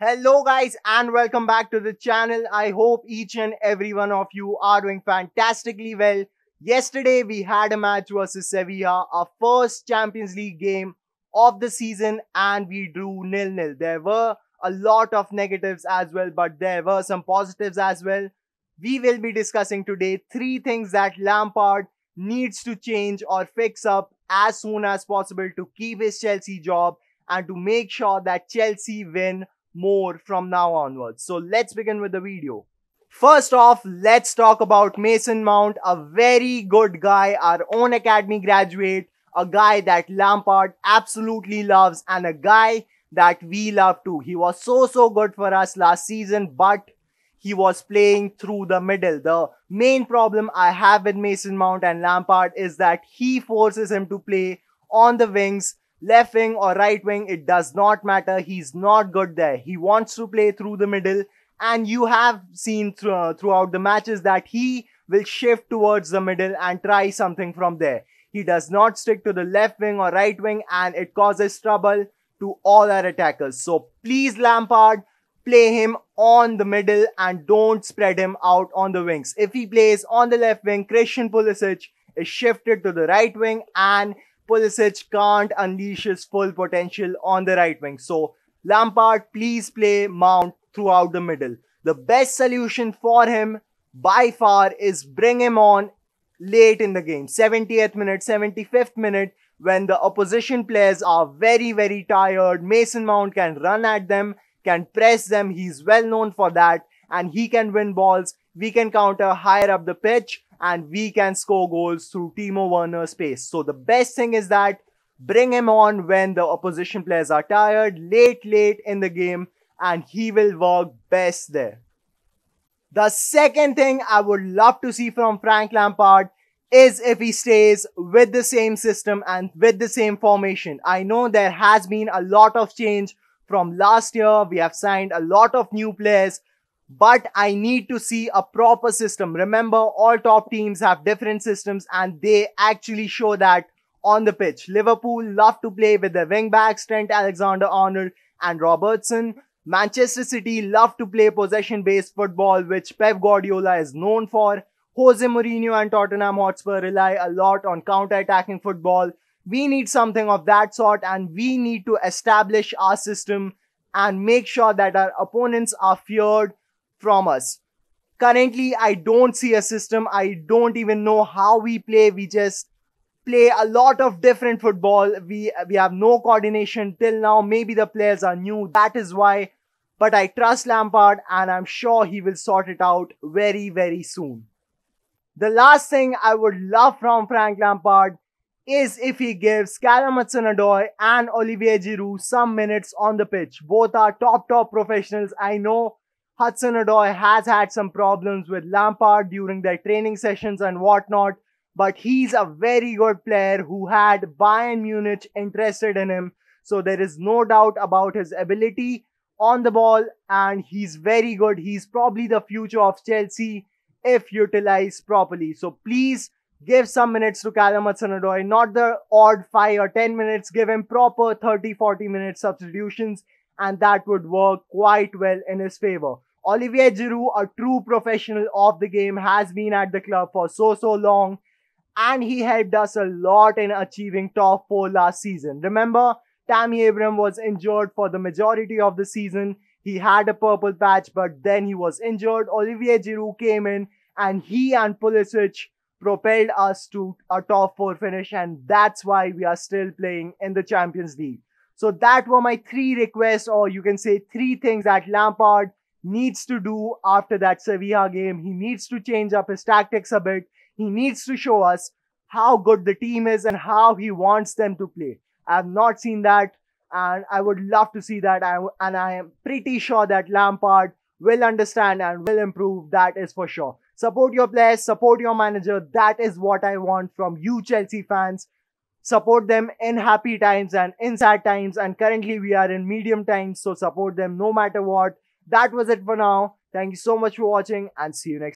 Hello guys and welcome back to the channel. I hope each and every one of you are doing fantastically well. Yesterday we had a match versus Sevilla, our first Champions League game of the season and we drew nil-nil. There were a lot of negatives as well but there were some positives as well. We will be discussing today three things that Lampard needs to change or fix up as soon as possible to keep his Chelsea job and to make sure that Chelsea win more from now onwards. So let's begin with the video. First off, let's talk about Mason Mount, a very good guy, our own academy graduate, a guy that Lampard absolutely loves and a guy that we love too. He was so, so good for us last season, but he was playing through the middle. The main problem I have with Mason Mount and Lampard is that he forces him to play on the wings, left wing or right wing. It does not matter. He's not good there. He wants to play through the middle. And you have seen th- uh, throughout the matches that he will shift towards the middle and try something from there. He does not stick to the left wing or right wing and it causes trouble to all our attackers. So please Lampard, play him on the middle and don't spread him out on the wings. If he plays on the left wing, Christian Pulisic is shifted to the right wing and Pulisic can't unleash his full potential on the right wing. So Lampard, please play Mount throughout the middle. The best solution for him by far is bring him on late in the game. 70th minute, 75th minute when the opposition players are very, very tired. Mason Mount can run at them can press them. He's well known for that and he can win balls. We can counter higher up the pitch and we can score goals through Timo Werner's pace. So the best thing is that bring him on when the opposition players are tired, late, late in the game and he will work best there. The second thing I would love to see from Frank Lampard is if he stays with the same system and with the same formation. I know there has been a lot of change from last year. We have signed a lot of new players, but I need to see a proper system. Remember, all top teams have different systems and they actually show that on the pitch. Liverpool love to play with their wing backs, Trent Alexander-Arnold and Robertson. Manchester City love to play possession-based football, which Pep Guardiola is known for. Jose Mourinho and Tottenham Hotspur rely a lot on counter-attacking football, we need something of that sort and we need to establish our system and make sure that our opponents are feared from us. Currently, I don't see a system. I don't even know how we play. We just play a lot of different football. We, we have no coordination till now. Maybe the players are new. That is why. But I trust Lampard and I'm sure he will sort it out very, very soon. The last thing I would love from Frank Lampard is if he gives Callum Hudson-Odoi and Olivier Giroud some minutes on the pitch. Both are top, top professionals. I know Hudson-Odoi has had some problems with Lampard during their training sessions and whatnot, but he's a very good player who had Bayern Munich interested in him. So there is no doubt about his ability on the ball and he's very good. He's probably the future of Chelsea if utilized properly. So please give some minutes to Callum Hudson-Odoi, not the odd 5 or 10 minutes, give him proper 30-40 minute substitutions and that would work quite well in his favor. Olivier Giroud, a true professional of the game, has been at the club for so, so long and he helped us a lot in achieving top 4 last season. Remember, Tammy Abraham was injured for the majority of the season. He had a purple patch, but then he was injured. Olivier Giroud came in and he and Pulisic propelled us to a top four finish and that's why we are still playing in the Champions League. So that were my three requests or you can say three things that Lampard needs to do after that Sevilla game. He needs to change up his tactics a bit. He needs to show us how good the team is and how he wants them to play. I have not seen that and I would love to see that. I, and I am pretty sure that Lampard will understand and will improve. That is for sure. Support your players, support your manager. That is what I want from you Chelsea fans. Support them in happy times and in sad times. And currently we are in medium times. So support them no matter what. That was it for now. Thank you so much for watching and see you next